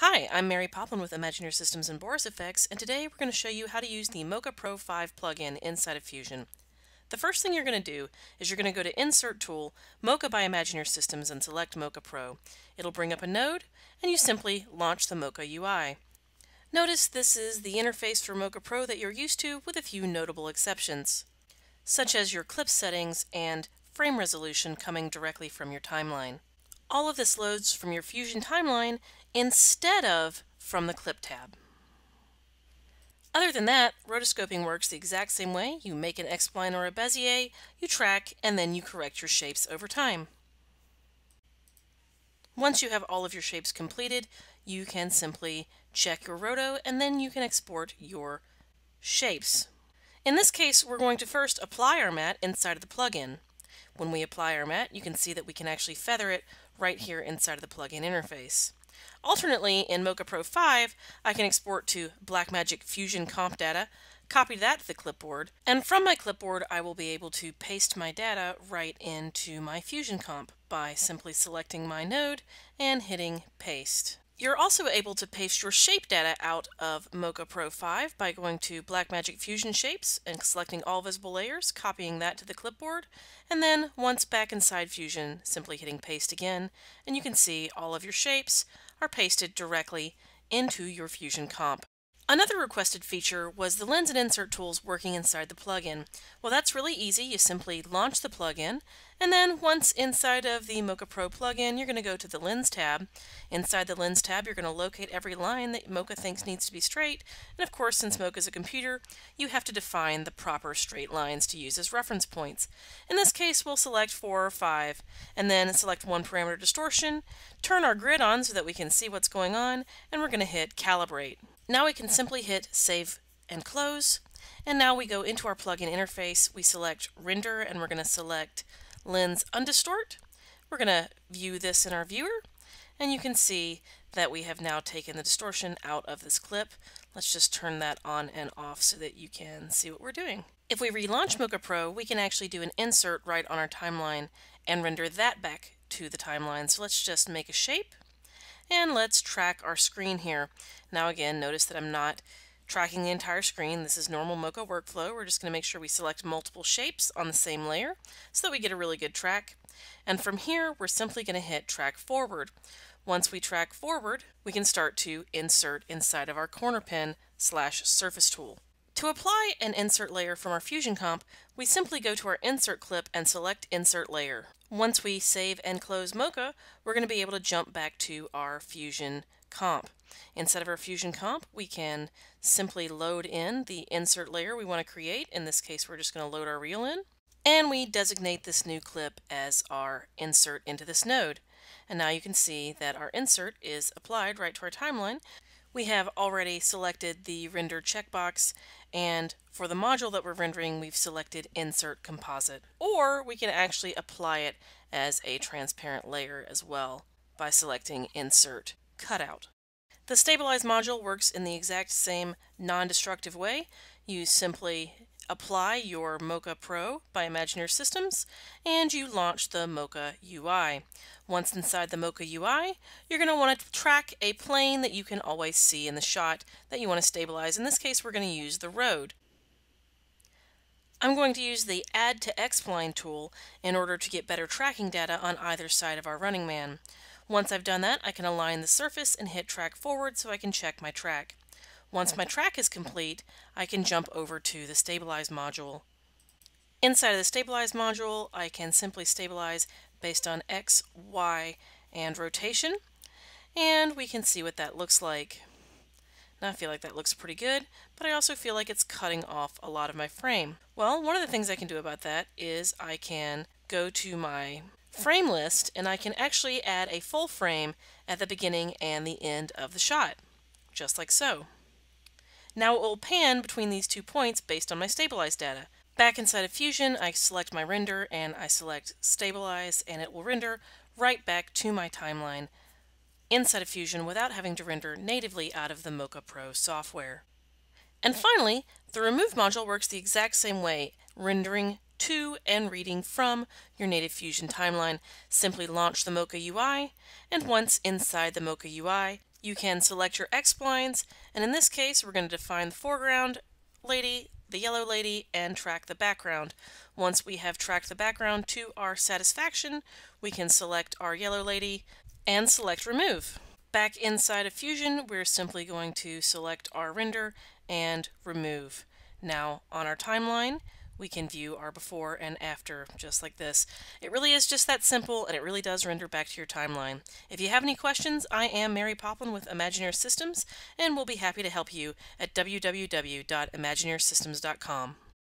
Hi, I'm Mary Poplin with Imagineer Systems and Boris FX, and today we're going to show you how to use the Mocha Pro 5 plugin inside of Fusion. The first thing you're going to do is you're going to go to Insert Tool, Mocha by Imagineer Systems, and select Mocha Pro. It'll bring up a node, and you simply launch the Mocha UI. Notice this is the interface for Mocha Pro that you're used to with a few notable exceptions, such as your clip settings and frame resolution coming directly from your timeline. All of this loads from your Fusion timeline instead of from the clip tab. Other than that, rotoscoping works the exact same way. You make an X-spline or a Bezier, you track, and then you correct your shapes over time. Once you have all of your shapes completed, you can simply check your roto and then you can export your shapes. In this case, we're going to first apply our matte inside of the plugin. When we apply our matte, you can see that we can actually feather it right here inside of the plugin interface. Alternately, in Mocha Pro 5, I can export to Blackmagic Fusion comp data, copy that to the clipboard, and from my clipboard I will be able to paste my data right into my Fusion comp by simply selecting my node and hitting paste. You're also able to paste your shape data out of Mocha Pro 5 by going to Blackmagic Fusion Shapes and selecting all visible layers, copying that to the clipboard, and then once back inside Fusion, simply hitting paste again, and you can see all of your shapes are pasted directly into your Fusion comp. Another requested feature was the lens and insert tools working inside the plugin. Well, that's really easy. You simply launch the plugin, and then once inside of the Mocha Pro plugin, you're going to go to the Lens tab. Inside the Lens tab, you're going to locate every line that Mocha thinks needs to be straight, and of course, since Mocha is a computer, you have to define the proper straight lines to use as reference points. In this case, we'll select 4 or 5, and then select one parameter distortion, turn our grid on so that we can see what's going on, and we're going to hit Calibrate. Now we can simply hit Save and Close. And now we go into our plugin interface. We select Render and we're going to select Lens Undistort. We're going to view this in our viewer. And you can see that we have now taken the distortion out of this clip. Let's just turn that on and off so that you can see what we're doing. If we relaunch Mocha Pro, we can actually do an insert right on our timeline and render that back to the timeline. So let's just make a shape and let's track our screen here. Now again, notice that I'm not tracking the entire screen. This is normal Mocha workflow. We're just going to make sure we select multiple shapes on the same layer so that we get a really good track. And from here, we're simply going to hit track forward. Once we track forward, we can start to insert inside of our corner pin slash surface tool. To apply an insert layer from our Fusion comp, we simply go to our insert clip and select insert layer. Once we save and close Mocha, we're going to be able to jump back to our Fusion comp. Instead of our Fusion comp, we can simply load in the insert layer we want to create. In this case, we're just going to load our reel in. And we designate this new clip as our insert into this node. And now you can see that our insert is applied right to our timeline, we have already selected the render checkbox and for the module that we're rendering we've selected insert composite or we can actually apply it as a transparent layer as well by selecting insert cutout. The stabilize module works in the exact same non-destructive way. You simply apply your Mocha Pro by Imagineer Systems, and you launch the Mocha UI. Once inside the Mocha UI, you're going to want to track a plane that you can always see in the shot that you want to stabilize. In this case, we're going to use the road. I'm going to use the Add to X-Spline tool in order to get better tracking data on either side of our running man. Once I've done that, I can align the surface and hit track forward so I can check my track. Once my track is complete, I can jump over to the Stabilize module. Inside of the Stabilize module, I can simply stabilize based on X, Y, and rotation, and we can see what that looks like. Now I feel like that looks pretty good, but I also feel like it's cutting off a lot of my frame. Well, one of the things I can do about that is I can go to my frame list and I can actually add a full frame at the beginning and the end of the shot, just like so. Now it will pan between these two points based on my stabilized data. Back inside of Fusion, I select my render and I select stabilize and it will render right back to my timeline inside of Fusion without having to render natively out of the Mocha Pro software. And finally, the remove module works the exact same way, rendering to and reading from your native Fusion timeline. Simply launch the Mocha UI, and once inside the Mocha UI, You can select your X-splines, and in this case we're going to define the foreground lady, the yellow lady, and track the background. Once we have tracked the background to our satisfaction, we can select our yellow lady and select remove. Back inside of Fusion, we're simply going to select our render and remove. Now on our timeline, we can view our before and after just like this. It really is just that simple and it really does render back to your timeline. If you have any questions, I am Mary Poplin with Imagineer Systems and we'll be happy to help you at www.imagineersystems.com.